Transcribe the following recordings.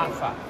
Rafa.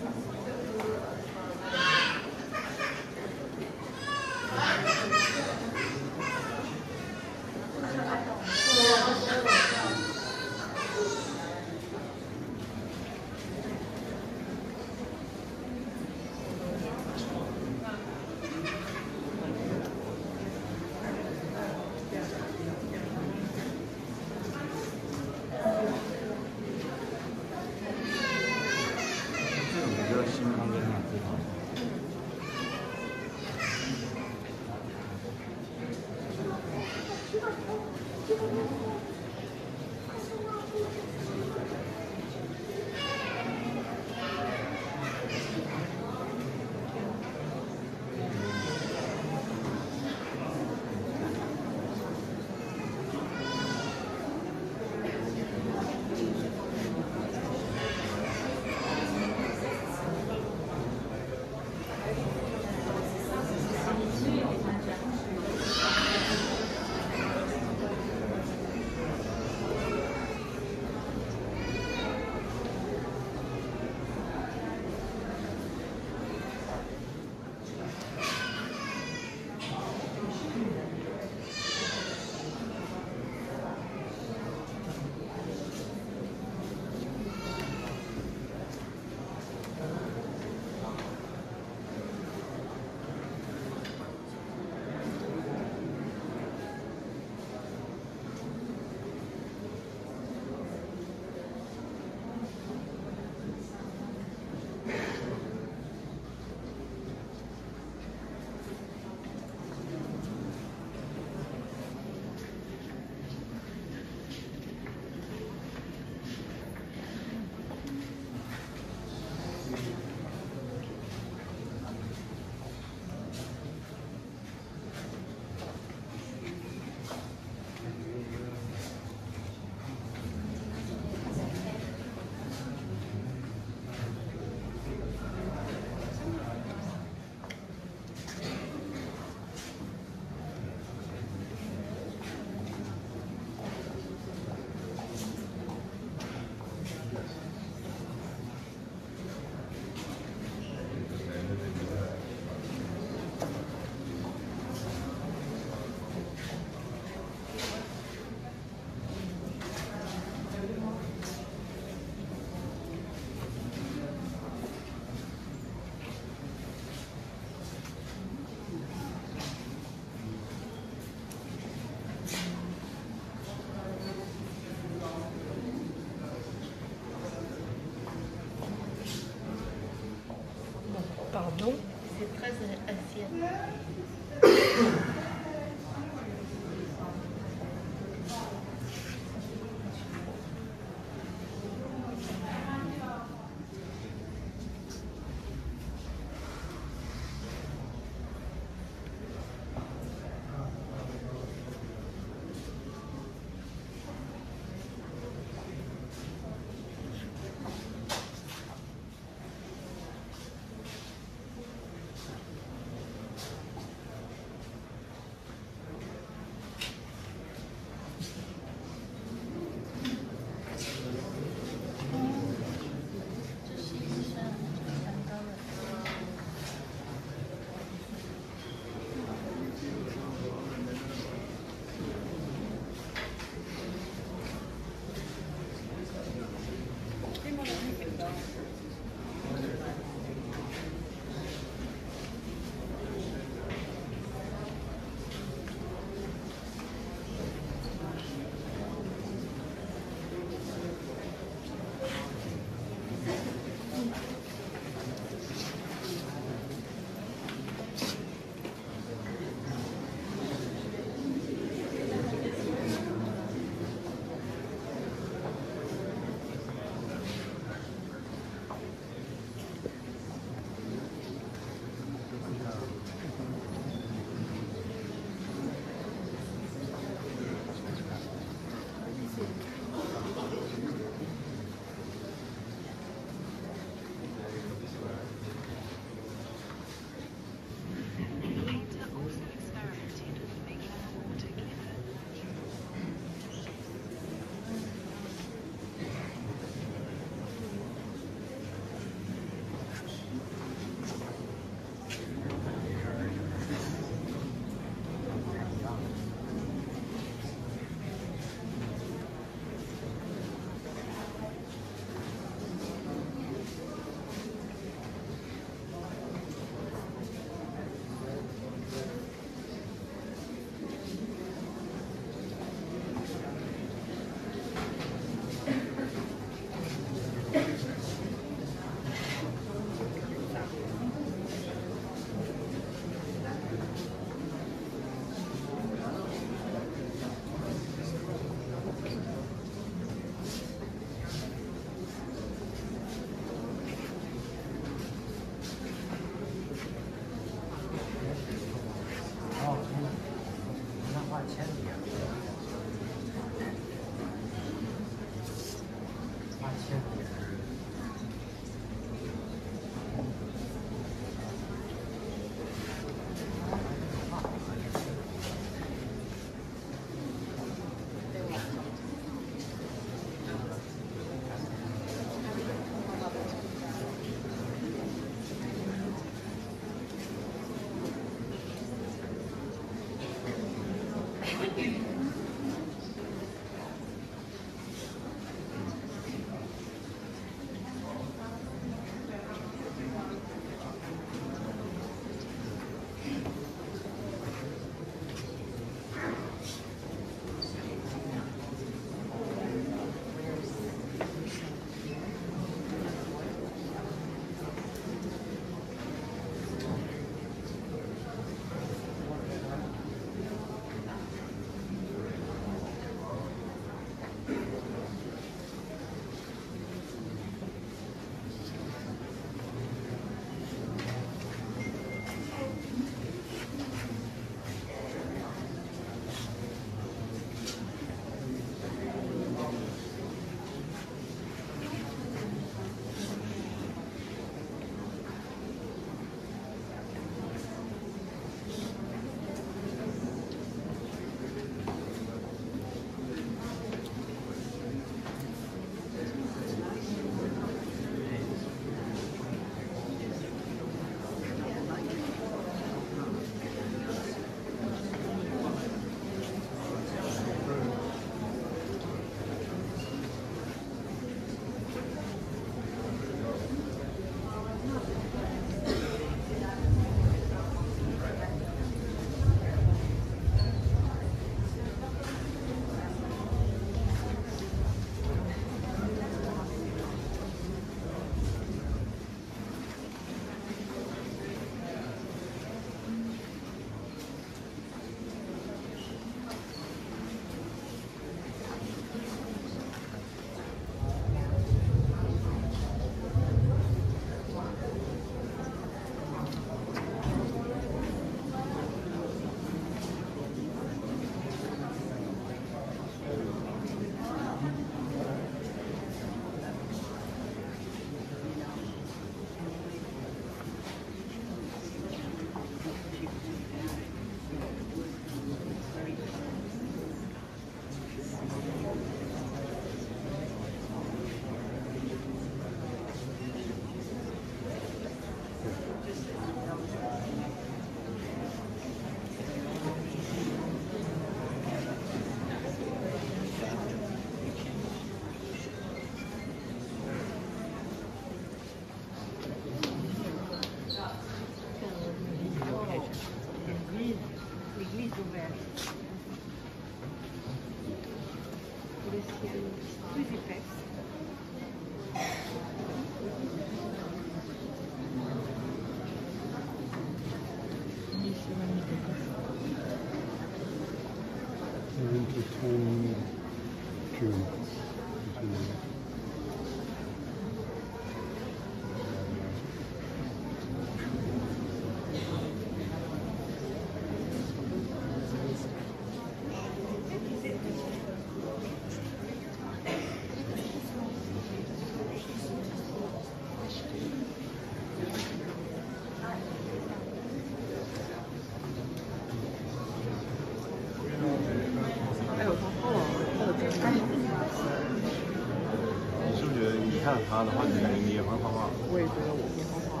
他的话，你你也会画画。我也觉得我会画画。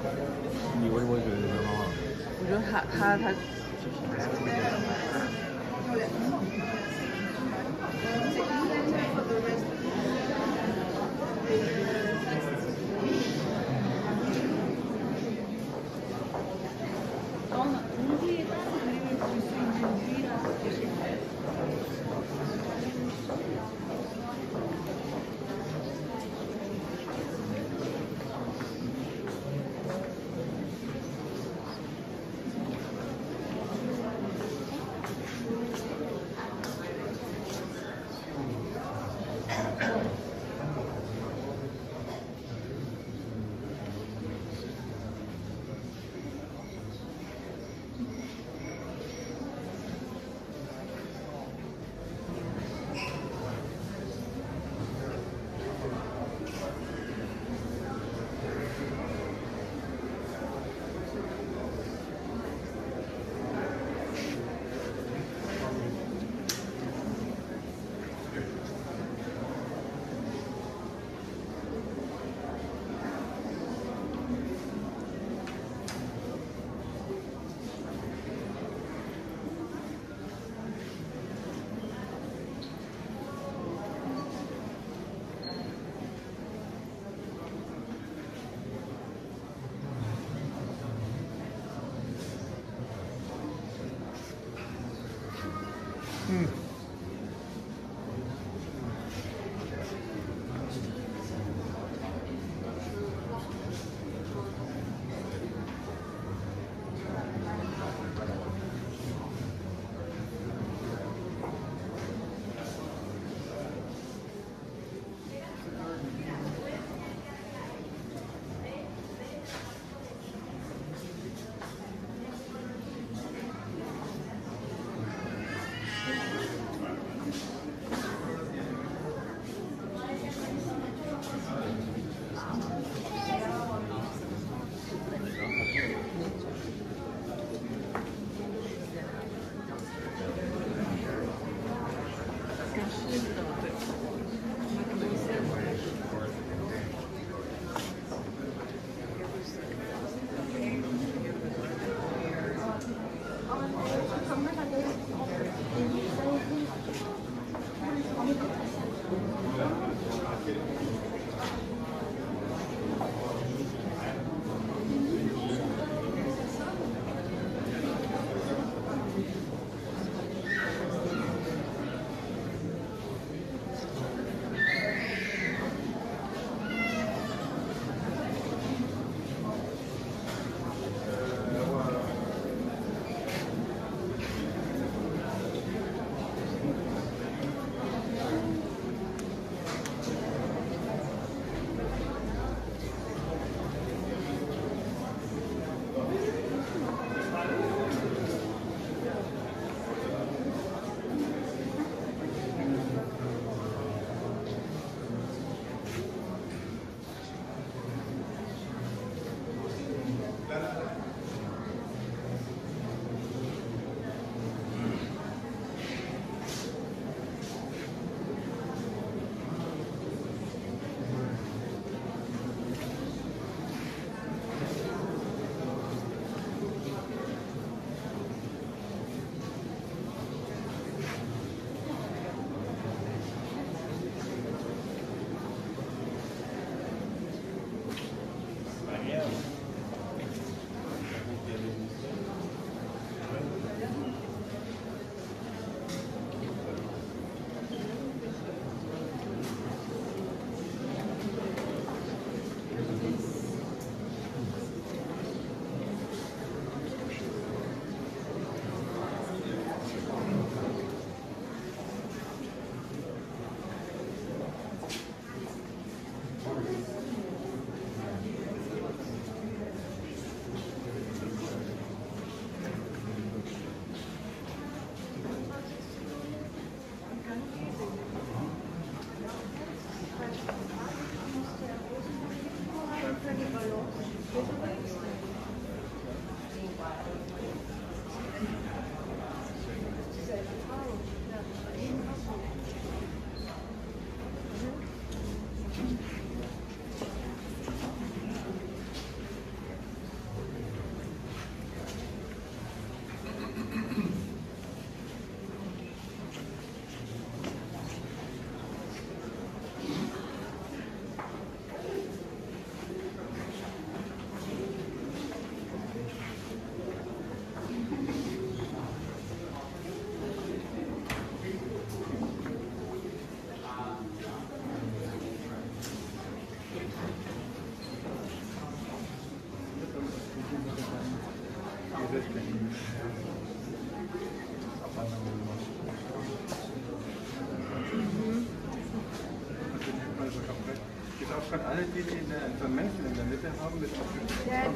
你为什么会觉得你会画画？我觉得他他他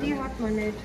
die hat man nicht.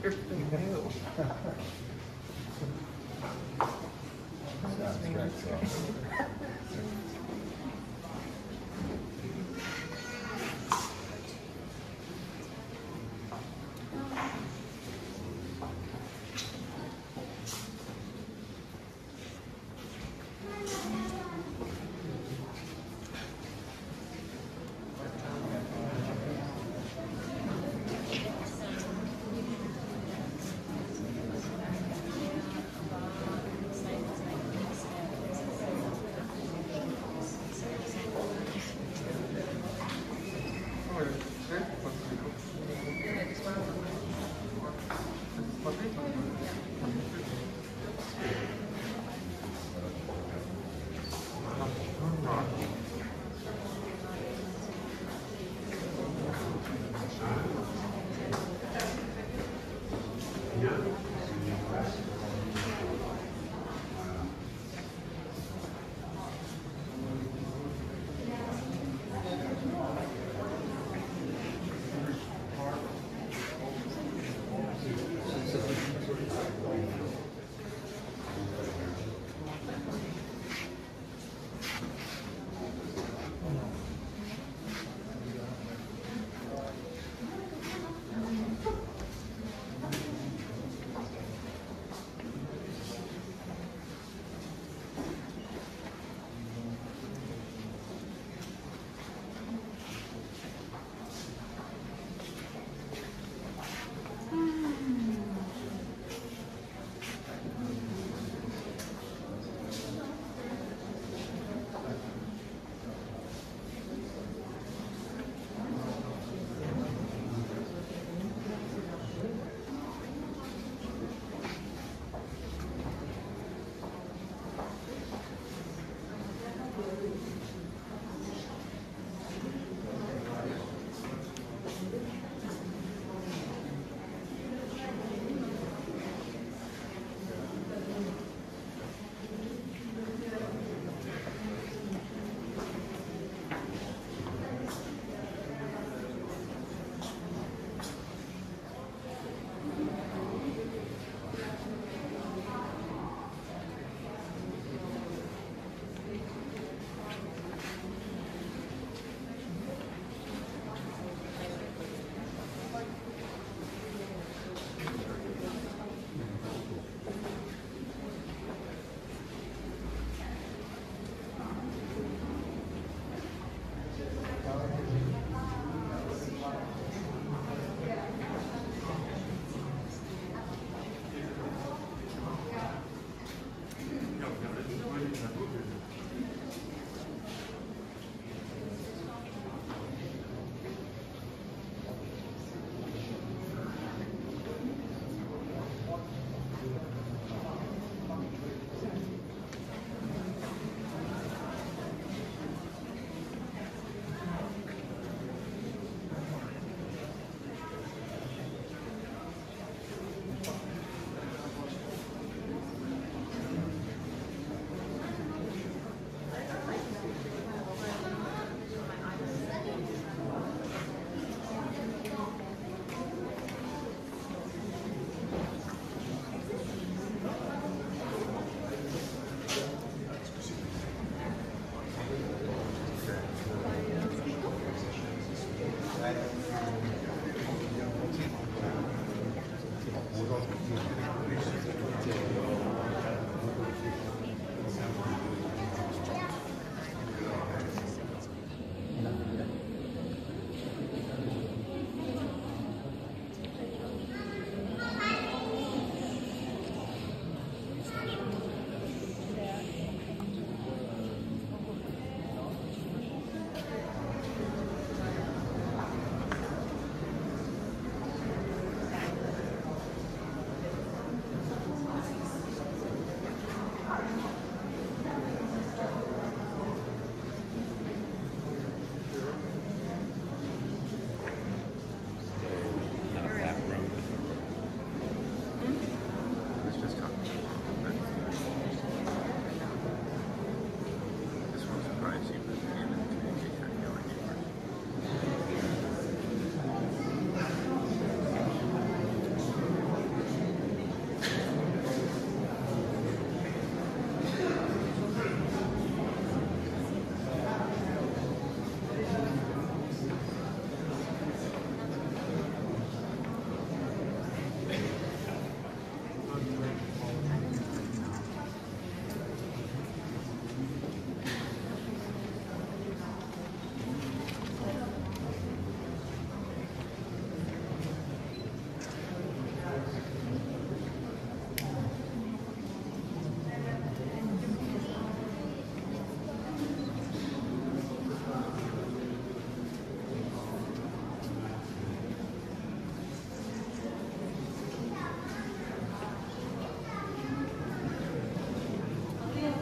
Where did they go?